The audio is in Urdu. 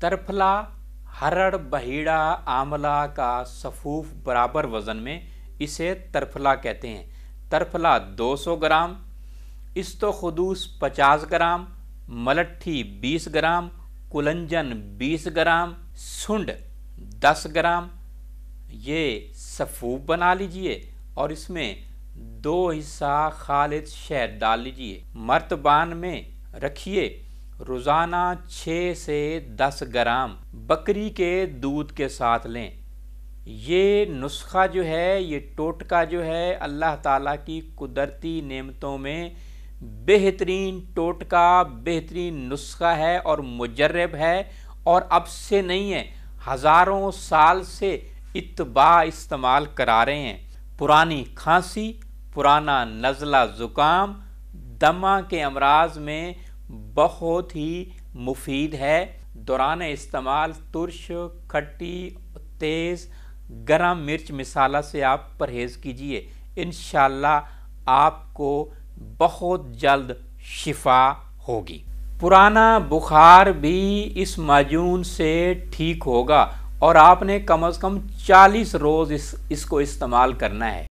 ترفلا ہرڑ، بہیڑا آملہ کا صفوف برابر وزن میں اسے ترفلا کہتے ہیں۔ ترفلا دو سو گرام استو خدوس پچاس گرام، ملٹھی بیس گرام، کلنجن بیس گرام، سنڈ دس گرام۔ یہ صفوف بنا لیجیے اور اس میں دو حصہ خالد شہد ڈال لیجیے۔ مرتبان میں رکھیے روزانہ چھ سے دس گرام بکری کے دودھ کے ساتھ لیں۔ یہ نسخہ جو ہے، یہ ٹوٹکا جو ہے، اللہ تعالیٰ کی قدرتی نعمتوں میں بہترین ٹوٹکا، بہترین نسخہ ہے اور مجرب ہے۔ اور اب سے نہیں ہے، ہزاروں سال سے اتباع استعمال کرا رہے ہیں۔ پرانی کھانسی، پرانا نزلہ زکام دمہ کے امراض میں بہت ہی مفید ہے۔ دوران استعمال ترش، کھٹی، تیز، گرم مرچ مسالہ سے آپ پرہیز کیجیے۔ انشاءاللہ آپ کو بہت جلد شفا ہوگی۔ پرانا بخار بھی اس معجون سے ٹھیک ہوگا اور آپ نے کم از کم چالیس روز اس اس کو استعمال کرنا ہے۔